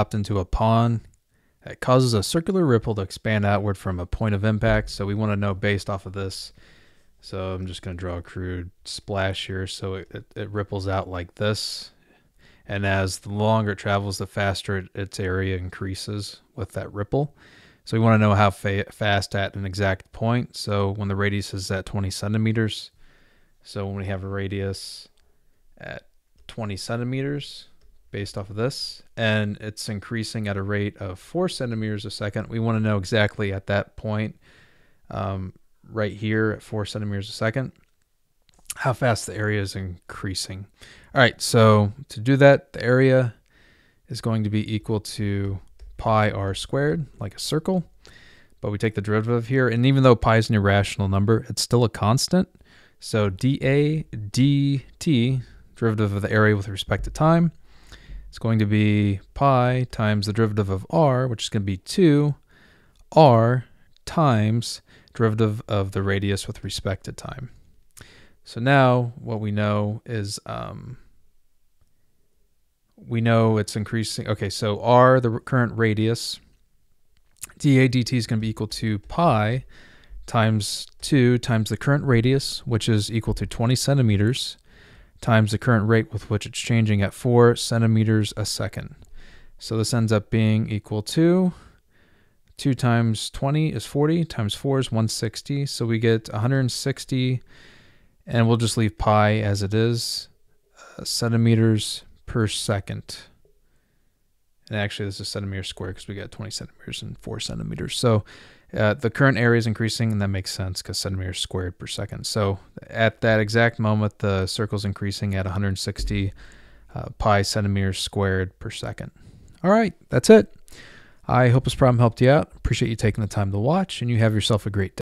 dropped into a pond. that causes a circular ripple to expand outward from a point of impact. So we want to know based off of this. So I'm just going to draw a crude splash here. So it, it, it, ripples out like this. And as the longer it travels, the faster it, its area increases with that ripple. So we want to know how fa fast at an exact point. So when the radius is at 20 centimeters, so when we have a radius at 20 centimeters, based off of this, and it's increasing at a rate of four centimeters a second. We want to know exactly at that point, um, right here at four centimeters a second, how fast the area is increasing. All right, so to do that, the area is going to be equal to pi r squared, like a circle. But we take the derivative here, and even though pi is an irrational number, it's still a constant. So dA dt, derivative of the area with respect to time, is going to be pi times the derivative of r, which is going to be 2 r times derivative of the radius with respect to time. So now what we know is um, we know it's increasing. Okay, so r, the current radius, dA dt is going to be equal to pi times 2 times the current radius, which is equal to 20 centimeters, times the current rate with which it's changing at 4 centimeters a second. So this ends up being equal to 2 times 20 is 40, times 4 is 160. So we get 160, and we'll just leave pi as it is, uh, centimeters per second. And actually, this is centimeters squared because we got 20 centimeters and 4 centimeters. So uh, the current area is increasing, and that makes sense because centimeters squared per second. So at that exact moment, the circle is increasing at 160 uh, pi centimeters squared per second. All right, that's it. I hope this problem helped you out. Appreciate you taking the time to watch, and you have yourself a great day.